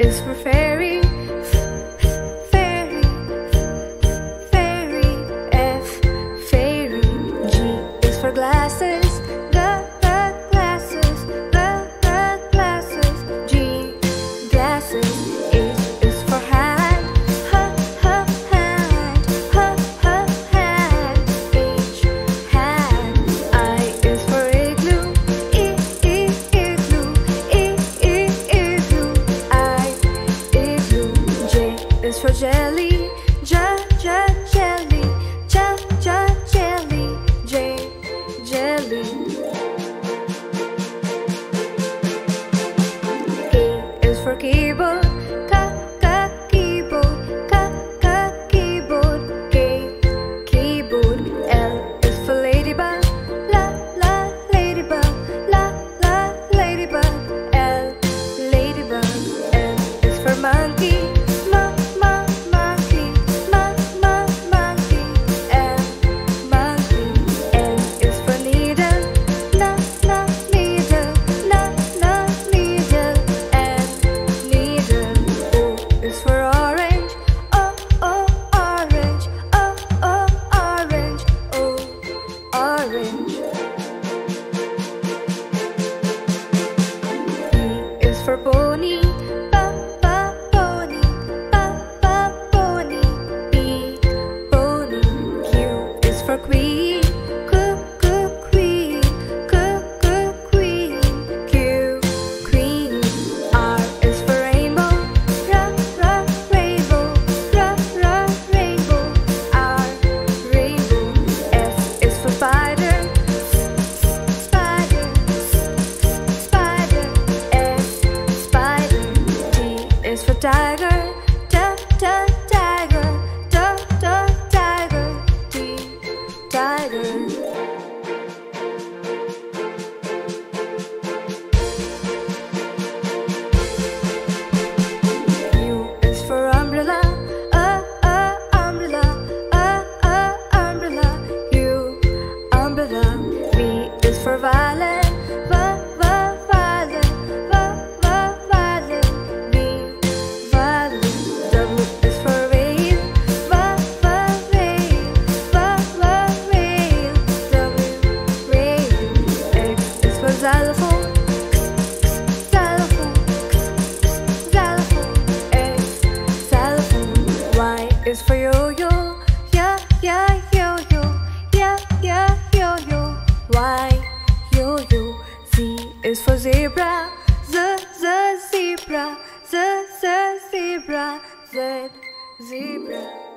is for fair. for. Zebra, zebra, z, z, zebra, z, zebra.